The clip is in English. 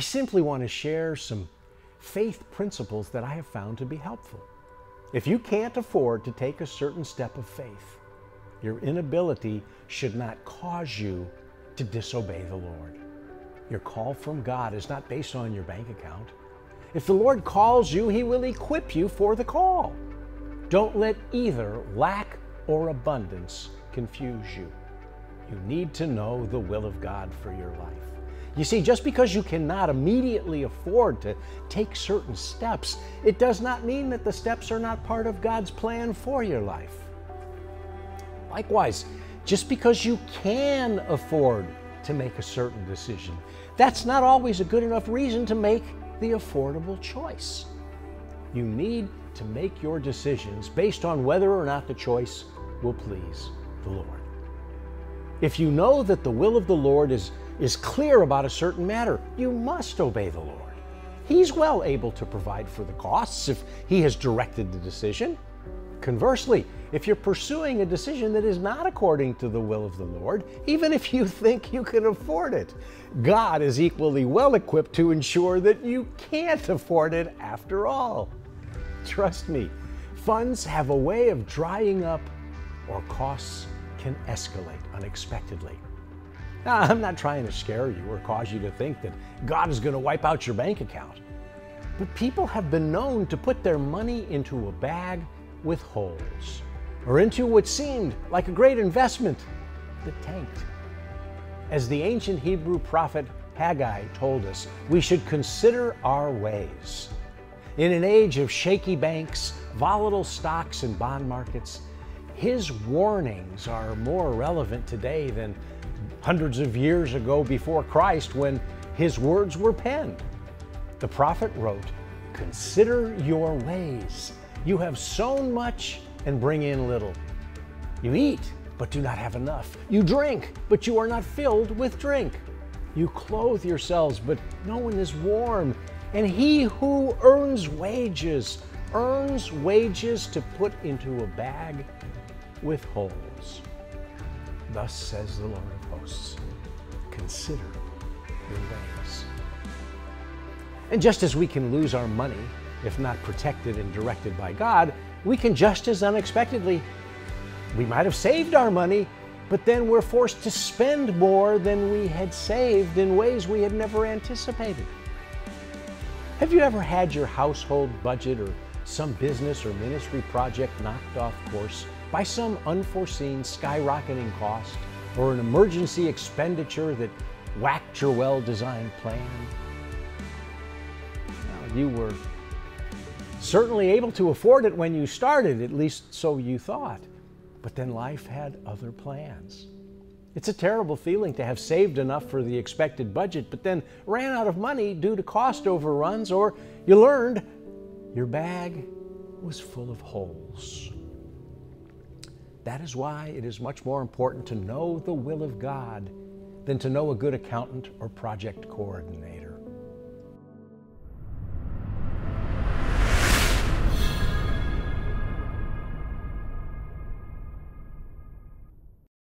I simply want to share some faith principles that I have found to be helpful. If you can't afford to take a certain step of faith, your inability should not cause you to disobey the Lord. Your call from God is not based on your bank account. If the Lord calls you, He will equip you for the call. Don't let either lack or abundance confuse you. You need to know the will of God for your life. You see, just because you cannot immediately afford to take certain steps, it does not mean that the steps are not part of God's plan for your life. Likewise, just because you can afford to make a certain decision, that's not always a good enough reason to make the affordable choice. You need to make your decisions based on whether or not the choice will please the Lord. If you know that the will of the Lord is, is clear about a certain matter, you must obey the Lord. He's well able to provide for the costs if He has directed the decision. Conversely, if you're pursuing a decision that is not according to the will of the Lord, even if you think you can afford it, God is equally well equipped to ensure that you can't afford it after all. Trust me, funds have a way of drying up or costs can escalate unexpectedly. Now, I'm not trying to scare you or cause you to think that God is going to wipe out your bank account. But people have been known to put their money into a bag with holes or into what seemed like a great investment that tanked. As the ancient Hebrew prophet Haggai told us, we should consider our ways. In an age of shaky banks, volatile stocks, and bond markets, his warnings are more relevant today than hundreds of years ago before Christ when his words were penned. The prophet wrote, Consider your ways. You have sown much and bring in little. You eat, but do not have enough. You drink, but you are not filled with drink. You clothe yourselves, but no one is warm. And he who earns wages, earns wages to put into a bag with holes. Thus says the Lord of hosts Consider your ways. And just as we can lose our money if not protected and directed by God, we can just as unexpectedly, we might have saved our money, but then we're forced to spend more than we had saved in ways we had never anticipated. Have you ever had your household budget or some business or ministry project knocked off course by some unforeseen skyrocketing cost or an emergency expenditure that whacked your well designed plan? Now, you were certainly able to afford it when you started, at least so you thought. But then life had other plans. It's a terrible feeling to have saved enough for the expected budget, but then ran out of money due to cost overruns, or you learned your bag was full of holes. That is why it is much more important to know the will of God than to know a good accountant or project coordinator.